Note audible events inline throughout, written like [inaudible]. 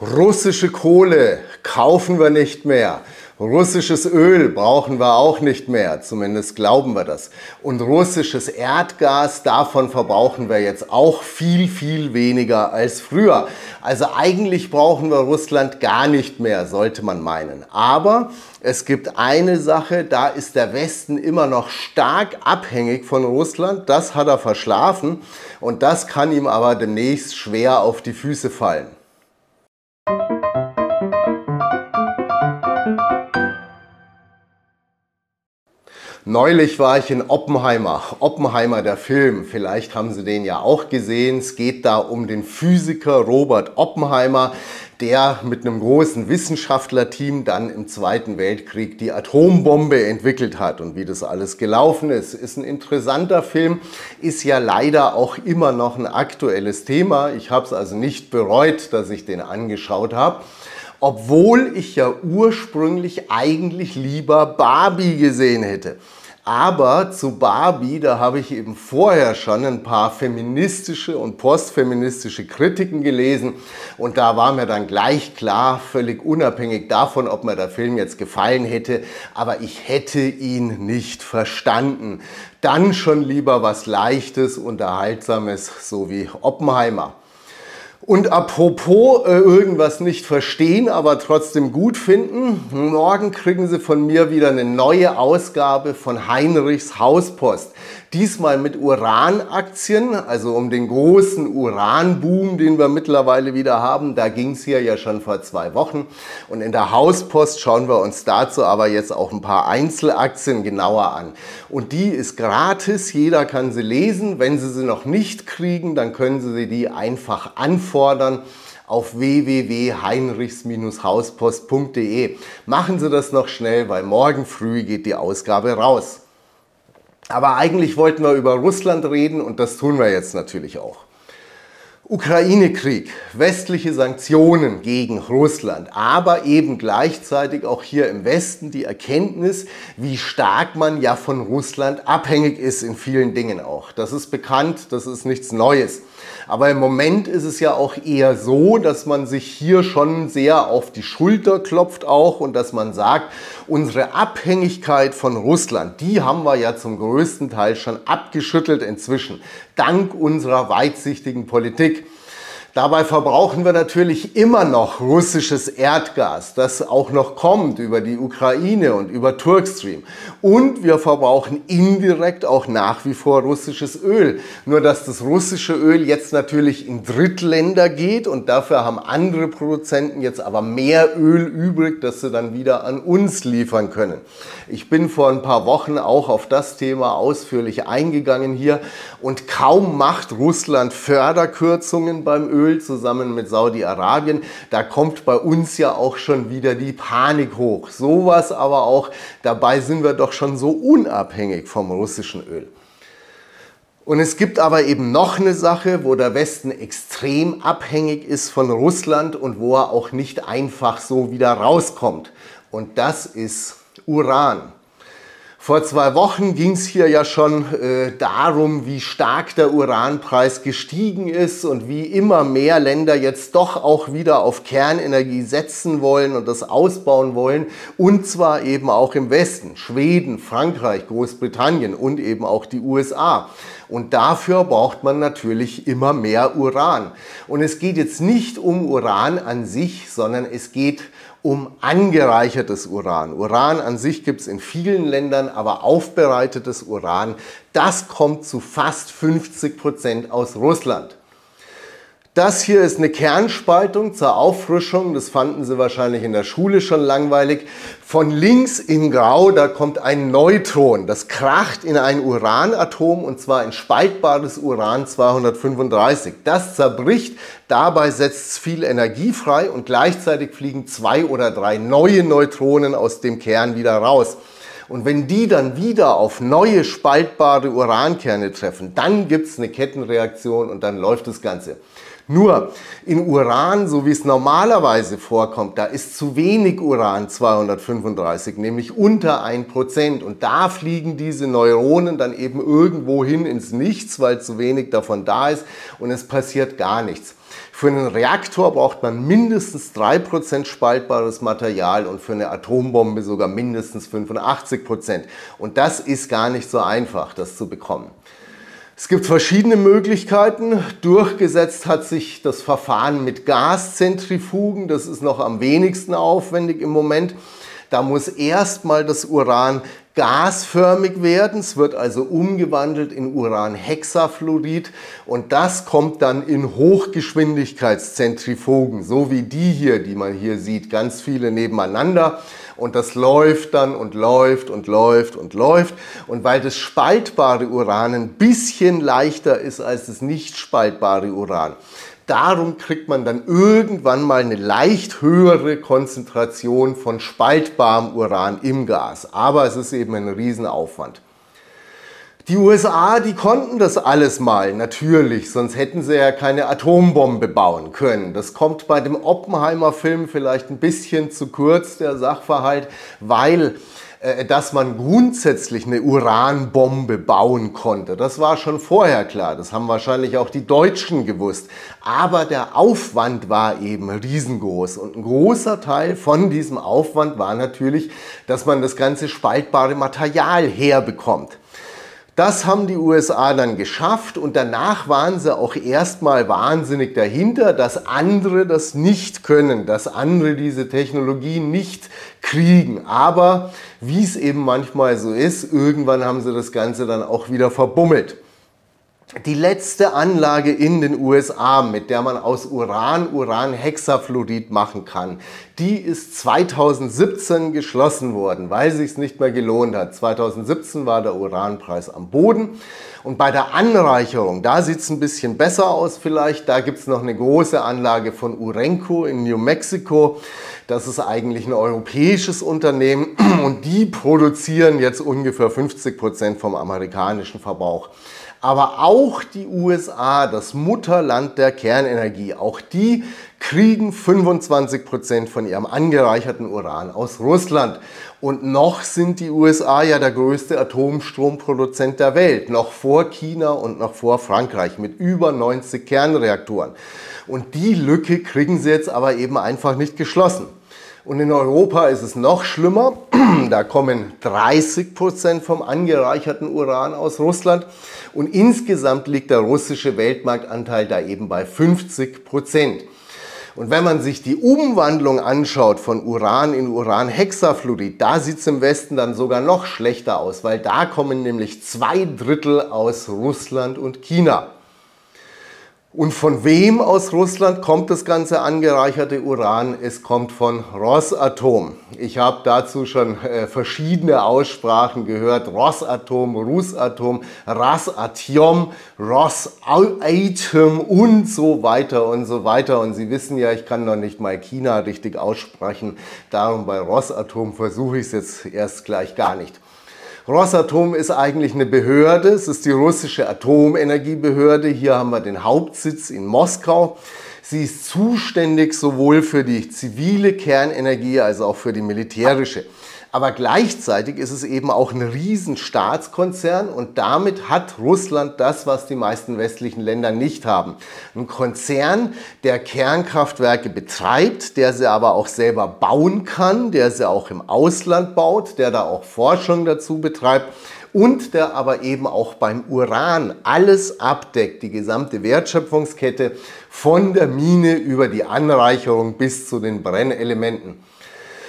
Russische Kohle kaufen wir nicht mehr. Russisches Öl brauchen wir auch nicht mehr, zumindest glauben wir das. Und russisches Erdgas, davon verbrauchen wir jetzt auch viel, viel weniger als früher. Also eigentlich brauchen wir Russland gar nicht mehr, sollte man meinen. Aber es gibt eine Sache, da ist der Westen immer noch stark abhängig von Russland. Das hat er verschlafen und das kann ihm aber demnächst schwer auf die Füße fallen. Neulich war ich in Oppenheimer. Oppenheimer, der Film. Vielleicht haben Sie den ja auch gesehen. Es geht da um den Physiker Robert Oppenheimer, der mit einem großen Wissenschaftlerteam dann im Zweiten Weltkrieg die Atombombe entwickelt hat und wie das alles gelaufen ist. Ist ein interessanter Film, ist ja leider auch immer noch ein aktuelles Thema. Ich habe es also nicht bereut, dass ich den angeschaut habe obwohl ich ja ursprünglich eigentlich lieber Barbie gesehen hätte. Aber zu Barbie, da habe ich eben vorher schon ein paar feministische und postfeministische Kritiken gelesen und da war mir dann gleich klar, völlig unabhängig davon, ob mir der Film jetzt gefallen hätte, aber ich hätte ihn nicht verstanden. Dann schon lieber was Leichtes, Unterhaltsames, so wie Oppenheimer. Und apropos äh, irgendwas nicht verstehen, aber trotzdem gut finden, morgen kriegen Sie von mir wieder eine neue Ausgabe von Heinrichs Hauspost. Diesmal mit Uranaktien, also um den großen Uranboom, den wir mittlerweile wieder haben. Da ging es hier ja schon vor zwei Wochen. Und in der Hauspost schauen wir uns dazu aber jetzt auch ein paar Einzelaktien genauer an. Und die ist gratis, jeder kann sie lesen. Wenn Sie sie noch nicht kriegen, dann können Sie die einfach anfordern auf www.heinrichs-hauspost.de. Machen Sie das noch schnell, weil morgen früh geht die Ausgabe raus. Aber eigentlich wollten wir über Russland reden und das tun wir jetzt natürlich auch. Ukraine-Krieg, westliche Sanktionen gegen Russland, aber eben gleichzeitig auch hier im Westen die Erkenntnis, wie stark man ja von Russland abhängig ist in vielen Dingen auch. Das ist bekannt, das ist nichts Neues. Aber im Moment ist es ja auch eher so, dass man sich hier schon sehr auf die Schulter klopft auch und dass man sagt, unsere Abhängigkeit von Russland, die haben wir ja zum größten Teil schon abgeschüttelt inzwischen, dank unserer weitsichtigen Politik. Dabei verbrauchen wir natürlich immer noch russisches Erdgas, das auch noch kommt über die Ukraine und über Turkstream. Und wir verbrauchen indirekt auch nach wie vor russisches Öl. Nur dass das russische Öl jetzt natürlich in Drittländer geht und dafür haben andere Produzenten jetzt aber mehr Öl übrig, das sie dann wieder an uns liefern können. Ich bin vor ein paar Wochen auch auf das Thema ausführlich eingegangen hier und kaum macht Russland Förderkürzungen beim Öl Öl zusammen mit Saudi-Arabien. Da kommt bei uns ja auch schon wieder die Panik hoch. Sowas aber auch, dabei sind wir doch schon so unabhängig vom russischen Öl. Und es gibt aber eben noch eine Sache, wo der Westen extrem abhängig ist von Russland und wo er auch nicht einfach so wieder rauskommt. Und das ist Uran. Vor zwei Wochen ging es hier ja schon äh, darum, wie stark der Uranpreis gestiegen ist und wie immer mehr Länder jetzt doch auch wieder auf Kernenergie setzen wollen und das ausbauen wollen. Und zwar eben auch im Westen. Schweden, Frankreich, Großbritannien und eben auch die USA. Und dafür braucht man natürlich immer mehr Uran. Und es geht jetzt nicht um Uran an sich, sondern es geht um angereichertes Uran. Uran an sich gibt es in vielen Ländern, aber aufbereitetes Uran, das kommt zu fast 50 Prozent aus Russland. Das hier ist eine Kernspaltung zur Auffrischung. Das fanden Sie wahrscheinlich in der Schule schon langweilig. Von links in Grau, da kommt ein Neutron. Das kracht in ein Uranatom und zwar ein spaltbares Uran 235. Das zerbricht, dabei setzt es viel Energie frei und gleichzeitig fliegen zwei oder drei neue Neutronen aus dem Kern wieder raus. Und wenn die dann wieder auf neue spaltbare Urankerne treffen, dann gibt es eine Kettenreaktion und dann läuft das Ganze. Nur in Uran, so wie es normalerweise vorkommt, da ist zu wenig Uran 235, nämlich unter 1%. Und da fliegen diese Neuronen dann eben irgendwo hin ins Nichts, weil zu wenig davon da ist und es passiert gar nichts. Für einen Reaktor braucht man mindestens 3% spaltbares Material und für eine Atombombe sogar mindestens 85%. Und das ist gar nicht so einfach, das zu bekommen. Es gibt verschiedene Möglichkeiten. Durchgesetzt hat sich das Verfahren mit Gaszentrifugen. Das ist noch am wenigsten aufwendig im Moment. Da muss erstmal das Uran gasförmig werden. Es wird also umgewandelt in Uranhexafluorid und das kommt dann in Hochgeschwindigkeitszentrifugen, so wie die hier, die man hier sieht, ganz viele nebeneinander. Und das läuft dann und läuft und läuft und läuft. Und weil das spaltbare Uran ein bisschen leichter ist als das nicht spaltbare Uran, Darum kriegt man dann irgendwann mal eine leicht höhere Konzentration von spaltbarem Uran im Gas. Aber es ist eben ein Riesenaufwand. Die USA, die konnten das alles mal, natürlich, sonst hätten sie ja keine Atombombe bauen können. Das kommt bei dem Oppenheimer-Film vielleicht ein bisschen zu kurz, der Sachverhalt, weil dass man grundsätzlich eine Uranbombe bauen konnte. Das war schon vorher klar. Das haben wahrscheinlich auch die Deutschen gewusst. Aber der Aufwand war eben riesengroß. Und ein großer Teil von diesem Aufwand war natürlich, dass man das ganze spaltbare Material herbekommt. Das haben die USA dann geschafft und danach waren sie auch erstmal wahnsinnig dahinter, dass andere das nicht können, dass andere diese Technologie nicht kriegen. Aber wie es eben manchmal so ist, irgendwann haben sie das Ganze dann auch wieder verbummelt. Die letzte Anlage in den USA, mit der man aus Uran Uranhexafluorid machen kann, die ist 2017 geschlossen worden, weil sich nicht mehr gelohnt hat. 2017 war der Uranpreis am Boden und bei der Anreicherung, da sieht es ein bisschen besser aus vielleicht. Da gibt es noch eine große Anlage von Urenco in New Mexico. Das ist eigentlich ein europäisches Unternehmen und die produzieren jetzt ungefähr 50 Prozent vom amerikanischen Verbrauch. Aber auch die USA, das Mutterland der Kernenergie, auch die kriegen 25 Prozent von ihrem angereicherten Uran aus Russland. Und noch sind die USA ja der größte Atomstromproduzent der Welt, noch vor China und noch vor Frankreich mit über 90 Kernreaktoren. Und die Lücke kriegen sie jetzt aber eben einfach nicht geschlossen. Und in Europa ist es noch schlimmer. [clears throat] Da kommen 30 Prozent vom angereicherten Uran aus Russland. Und insgesamt liegt der russische Weltmarktanteil da eben bei 50 Prozent. Und wenn man sich die Umwandlung anschaut von Uran in Uranhexafluorid, da sieht es im Westen dann sogar noch schlechter aus, weil da kommen nämlich zwei Drittel aus Russland und China. Und von wem aus Russland kommt das ganze angereicherte Uran? Es kommt von Rosatom. Ich habe dazu schon äh, verschiedene Aussprachen gehört. Rosatom, Rusatom, Rasatom, Rosatom und so weiter und so weiter. Und Sie wissen ja, ich kann noch nicht mal China richtig aussprechen. Darum bei Rosatom versuche ich es jetzt erst gleich gar nicht. Rosatom ist eigentlich eine Behörde, es ist die russische Atomenergiebehörde. Hier haben wir den Hauptsitz in Moskau. Sie ist zuständig sowohl für die zivile Kernenergie als auch für die militärische. Aber gleichzeitig ist es eben auch ein Riesenstaatskonzern und damit hat Russland das, was die meisten westlichen Länder nicht haben. Ein Konzern, der Kernkraftwerke betreibt, der sie aber auch selber bauen kann, der sie auch im Ausland baut, der da auch Forschung dazu betreibt und der aber eben auch beim Uran alles abdeckt, die gesamte Wertschöpfungskette von der Mine über die Anreicherung bis zu den Brennelementen.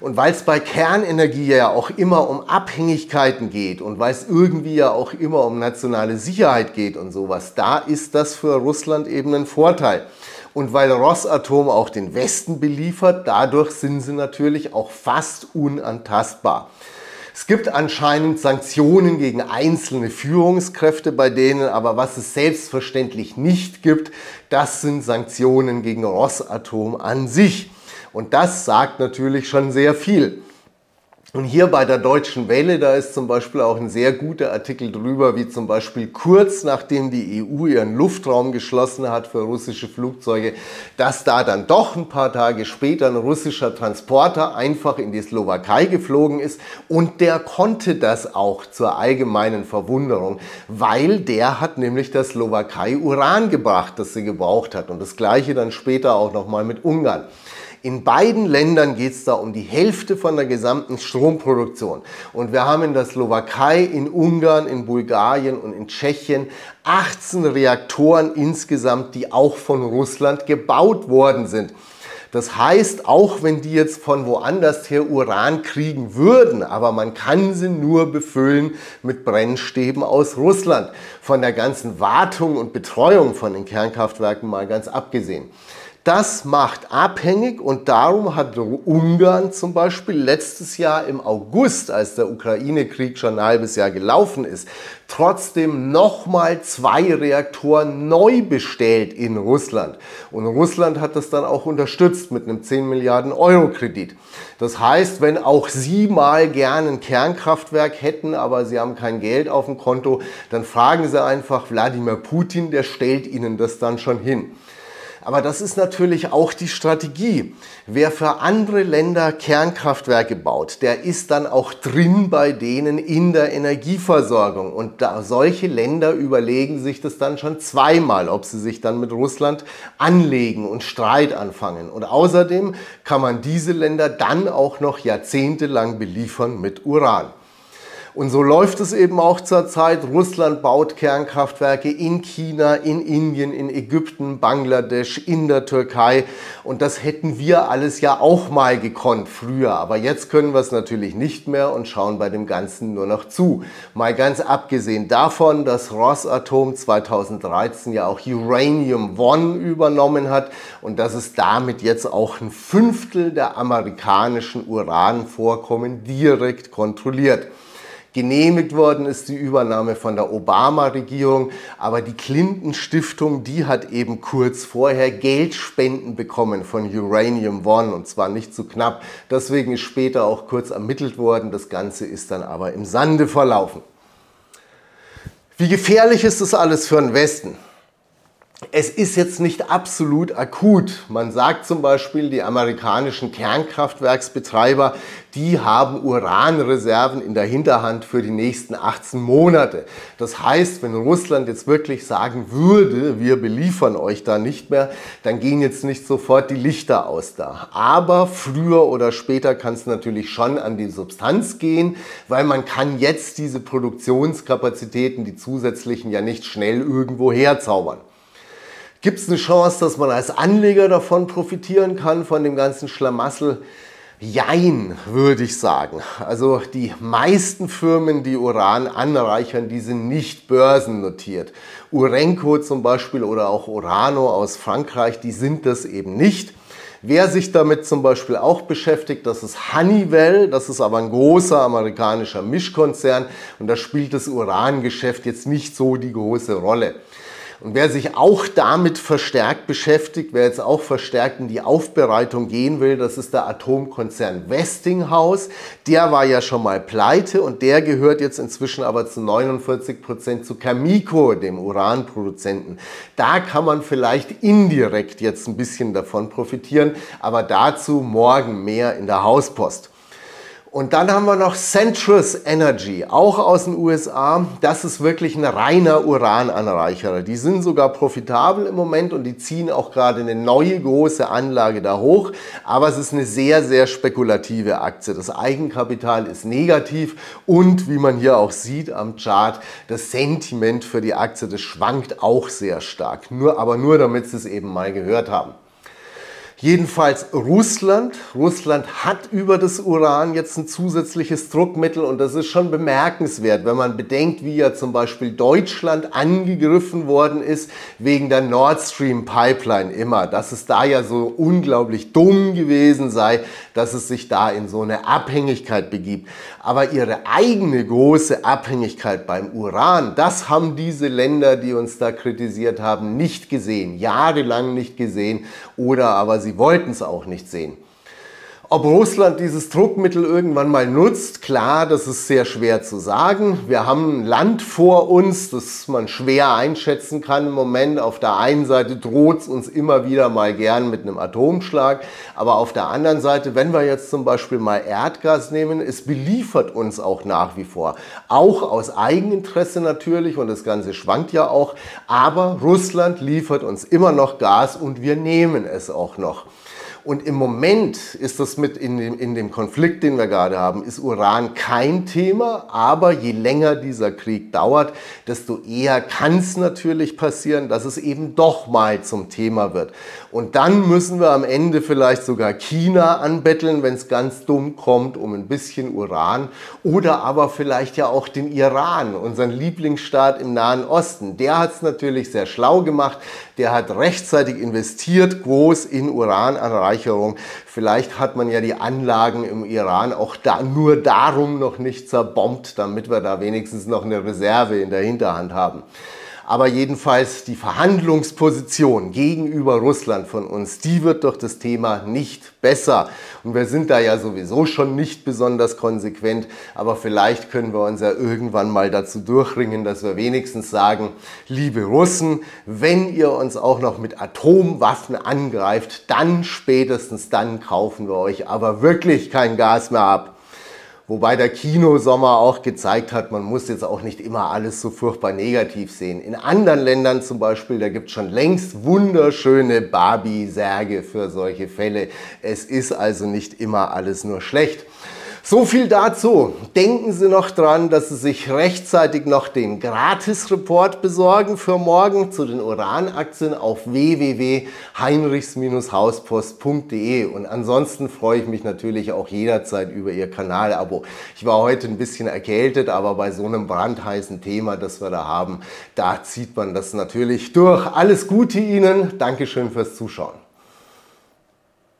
Und weil es bei Kernenergie ja auch immer um Abhängigkeiten geht und weil es irgendwie ja auch immer um nationale Sicherheit geht und sowas, da ist das für Russland eben ein Vorteil. Und weil Rosatom auch den Westen beliefert, dadurch sind sie natürlich auch fast unantastbar. Es gibt anscheinend Sanktionen gegen einzelne Führungskräfte bei denen, aber was es selbstverständlich nicht gibt, das sind Sanktionen gegen Rosatom an sich. Und das sagt natürlich schon sehr viel. Und hier bei der Deutschen Welle, da ist zum Beispiel auch ein sehr guter Artikel drüber, wie zum Beispiel kurz nachdem die EU ihren Luftraum geschlossen hat für russische Flugzeuge, dass da dann doch ein paar Tage später ein russischer Transporter einfach in die Slowakei geflogen ist und der konnte das auch zur allgemeinen Verwunderung, weil der hat nämlich der Slowakei Uran gebracht, das sie gebraucht hat und das gleiche dann später auch nochmal mit Ungarn. In beiden Ländern geht es da um die Hälfte von der gesamten Stromproduktion. Und wir haben in der Slowakei, in Ungarn, in Bulgarien und in Tschechien 18 Reaktoren insgesamt, die auch von Russland gebaut worden sind. Das heißt, auch wenn die jetzt von woanders her Uran kriegen würden, aber man kann sie nur befüllen mit Brennstäben aus Russland. Von der ganzen Wartung und Betreuung von den Kernkraftwerken mal ganz abgesehen. Das macht abhängig und darum hat Ungarn zum Beispiel letztes Jahr im August, als der Ukraine-Krieg schon ein halbes Jahr gelaufen ist, trotzdem nochmal zwei Reaktoren neu bestellt in Russland. Und Russland hat das dann auch unterstützt mit einem 10 Milliarden Euro Kredit. Das heißt, wenn auch Sie mal gerne ein Kernkraftwerk hätten, aber Sie haben kein Geld auf dem Konto, dann fragen Sie einfach Wladimir Putin, der stellt Ihnen das dann schon hin. Aber das ist natürlich auch die Strategie. Wer für andere Länder Kernkraftwerke baut, der ist dann auch drin bei denen in der Energieversorgung. Und da, solche Länder überlegen sich das dann schon zweimal, ob sie sich dann mit Russland anlegen und Streit anfangen. Und außerdem kann man diese Länder dann auch noch jahrzehntelang beliefern mit Uran. Und so läuft es eben auch zurzeit. Russland baut Kernkraftwerke in China, in Indien, in Ägypten, Bangladesch, in der Türkei. Und das hätten wir alles ja auch mal gekonnt früher. Aber jetzt können wir es natürlich nicht mehr und schauen bei dem Ganzen nur noch zu. Mal ganz abgesehen davon, dass Rosatom 2013 ja auch Uranium One übernommen hat und dass es damit jetzt auch ein Fünftel der amerikanischen Uranvorkommen direkt kontrolliert. Genehmigt worden ist die Übernahme von der Obama-Regierung, aber die Clinton-Stiftung, die hat eben kurz vorher Geldspenden bekommen von Uranium One und zwar nicht zu knapp. Deswegen ist später auch kurz ermittelt worden. Das Ganze ist dann aber im Sande verlaufen. Wie gefährlich ist das alles für den Westen? Es ist jetzt nicht absolut akut. Man sagt zum Beispiel, die amerikanischen Kernkraftwerksbetreiber, die haben Uranreserven in der Hinterhand für die nächsten 18 Monate. Das heißt, wenn Russland jetzt wirklich sagen würde, wir beliefern euch da nicht mehr, dann gehen jetzt nicht sofort die Lichter aus da. Aber früher oder später kann es natürlich schon an die Substanz gehen, weil man kann jetzt diese Produktionskapazitäten, die zusätzlichen, ja nicht schnell irgendwo herzaubern. Gibt es eine Chance, dass man als Anleger davon profitieren kann, von dem ganzen Schlamassel? Jein, würde ich sagen. Also die meisten Firmen, die Uran anreichern, die sind nicht börsennotiert. Urenco zum Beispiel oder auch Urano aus Frankreich, die sind das eben nicht. Wer sich damit zum Beispiel auch beschäftigt, das ist Honeywell, das ist aber ein großer amerikanischer Mischkonzern und da spielt das Urangeschäft jetzt nicht so die große Rolle. Und wer sich auch damit verstärkt beschäftigt, wer jetzt auch verstärkt in die Aufbereitung gehen will, das ist der Atomkonzern Westinghouse. Der war ja schon mal pleite und der gehört jetzt inzwischen aber zu 49 Prozent zu Cameco, dem Uranproduzenten. Da kann man vielleicht indirekt jetzt ein bisschen davon profitieren, aber dazu morgen mehr in der Hauspost. Und dann haben wir noch Centrus Energy, auch aus den USA. Das ist wirklich ein reiner Urananreicherer. Die sind sogar profitabel im Moment und die ziehen auch gerade eine neue große Anlage da hoch. Aber es ist eine sehr, sehr spekulative Aktie. Das Eigenkapital ist negativ und wie man hier auch sieht am Chart, das Sentiment für die Aktie, das schwankt auch sehr stark. Nur, aber nur damit Sie es eben mal gehört haben. Jedenfalls Russland. Russland hat über das Uran jetzt ein zusätzliches Druckmittel und das ist schon bemerkenswert, wenn man bedenkt, wie ja zum Beispiel Deutschland angegriffen worden ist wegen der Nord Stream Pipeline immer, dass es da ja so unglaublich dumm gewesen sei, dass es sich da in so eine Abhängigkeit begibt. Aber ihre eigene große Abhängigkeit beim Uran, das haben diese Länder, die uns da kritisiert haben, nicht gesehen, jahrelang nicht gesehen oder aber sie wollten es auch nicht sehen. Ob Russland dieses Druckmittel irgendwann mal nutzt, klar, das ist sehr schwer zu sagen. Wir haben ein Land vor uns, das man schwer einschätzen kann im Moment. Auf der einen Seite droht es uns immer wieder mal gern mit einem Atomschlag, aber auf der anderen Seite, wenn wir jetzt zum Beispiel mal Erdgas nehmen, es beliefert uns auch nach wie vor. Auch aus Eigeninteresse natürlich und das Ganze schwankt ja auch, aber Russland liefert uns immer noch Gas und wir nehmen es auch noch. Und im Moment ist das mit in dem, in dem Konflikt, den wir gerade haben, ist Uran kein Thema. Aber je länger dieser Krieg dauert, desto eher kann es natürlich passieren, dass es eben doch mal zum Thema wird. Und dann müssen wir am Ende vielleicht sogar China anbetteln, wenn es ganz dumm kommt, um ein bisschen Uran. Oder aber vielleicht ja auch den Iran, unseren Lieblingsstaat im Nahen Osten. Der hat es natürlich sehr schlau gemacht. Der hat rechtzeitig investiert, groß in Urananreicherung. Vielleicht hat man ja die Anlagen im Iran auch da nur darum noch nicht zerbombt, damit wir da wenigstens noch eine Reserve in der Hinterhand haben. Aber jedenfalls die Verhandlungsposition gegenüber Russland von uns, die wird durch das Thema nicht besser. Und wir sind da ja sowieso schon nicht besonders konsequent. Aber vielleicht können wir uns ja irgendwann mal dazu durchringen, dass wir wenigstens sagen, liebe Russen, wenn ihr uns auch noch mit Atomwaffen angreift, dann spätestens dann kaufen wir euch aber wirklich kein Gas mehr ab. Wobei der Kinosommer auch gezeigt hat, man muss jetzt auch nicht immer alles so furchtbar negativ sehen. In anderen Ländern zum Beispiel, da gibt es schon längst wunderschöne Barbie-Särge für solche Fälle. Es ist also nicht immer alles nur schlecht. So viel dazu. Denken Sie noch dran, dass Sie sich rechtzeitig noch den Gratis-Report besorgen für morgen zu den Uranaktien auf www.heinrichs-hauspost.de. Und ansonsten freue ich mich natürlich auch jederzeit über Ihr Kanalabo. Ich war heute ein bisschen erkältet, aber bei so einem brandheißen Thema, das wir da haben, da zieht man das natürlich durch. Alles Gute Ihnen. Dankeschön fürs Zuschauen.